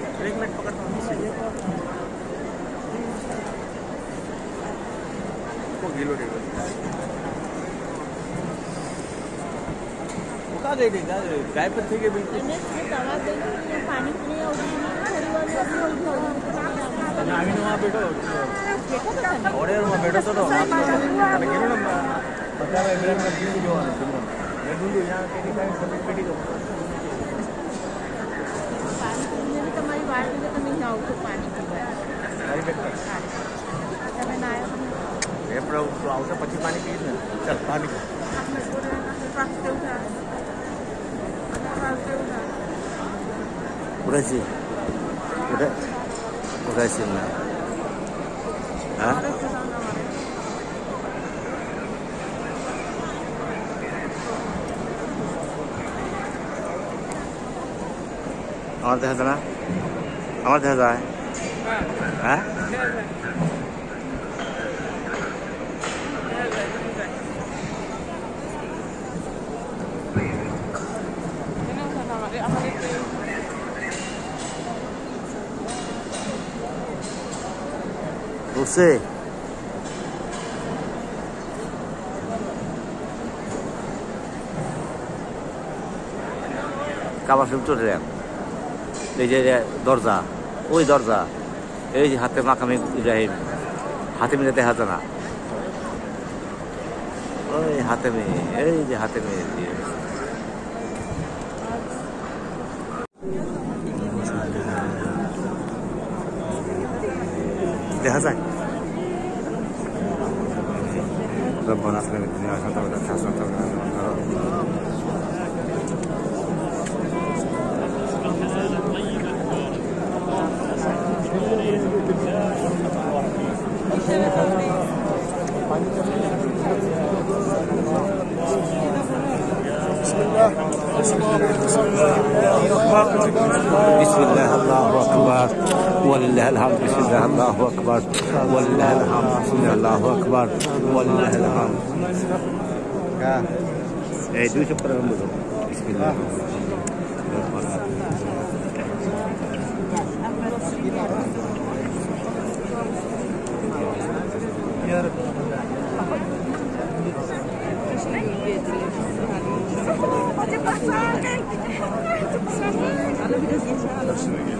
एक मिनट पकड़ता तो हूँ गिलो टेबल का गई थी गाय पर थी के बिल्कुल पानी आगे तो वहाँ बैठो तो और यार वहाँ बैठो तो बता रहा है मेरा जो है यहाँ के निकाय सब पेटी दो खूब पानी पीवा है એ પણ હું આવશે પછી પાણી પીએ ને ચાલ પાણી ઉડાસી ઉડાસી ના હા और देखा আমার দেখা যায় হ্যাঁ ঢুকছে কাবার শিল্প এই যে দরজা ওই দরজা এই যে হাতে মাকামি ইব্রাহিম হাতে মিলে দেখা যায় না ওই হাতে মেয়ে এই যে হাতে মেয়ে দিয়ে দেখা যায় ربنا اغفر لنا الدنيا حسنة ولا حسنة وقنا عذاب النار طيبة بسم الله الله اكبر ولله الحمد بسم الله الله اكبر ولله الحمد بسم الله الله اكبر ولله الحمد عيدوا إيه، شكرا بسم الله الله اكبر h a r i bakalım. Hadi b a k a l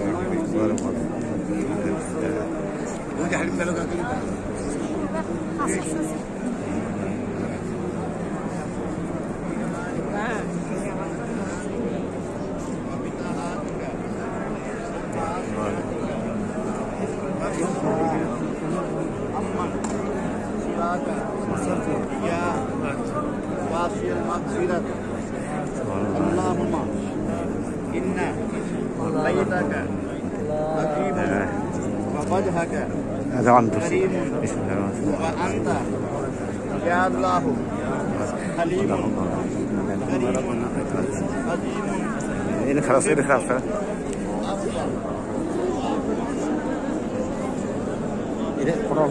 Yeah, last y m a r month, we بيتك أكيم ووجهك هذا عن كريم وأنت يا الله حليم كريم عظيم خلاص خلاص إذا قرأت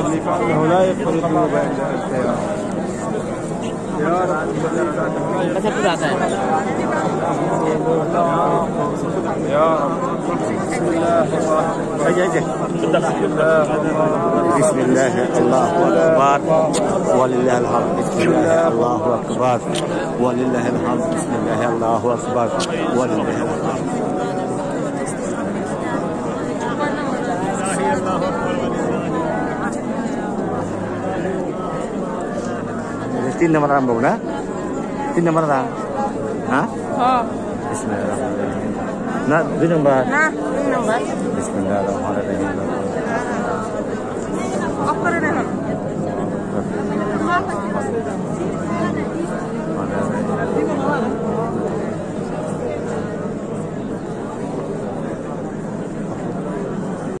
المصلي فانه لا يفقد الذنوب الا يا رب بسم الله الله اكبر ولله الحمد بسم الله الله اكبر ولله الحمد بسم الله الله اكبر ولله الحمد तीन नंबर आराम बघू ना तीन नंबर आराम हा बिस्मिल्लाह ना दुई नंबर ना दुई नंबर बिस्मिल्लाह रहमान रहीम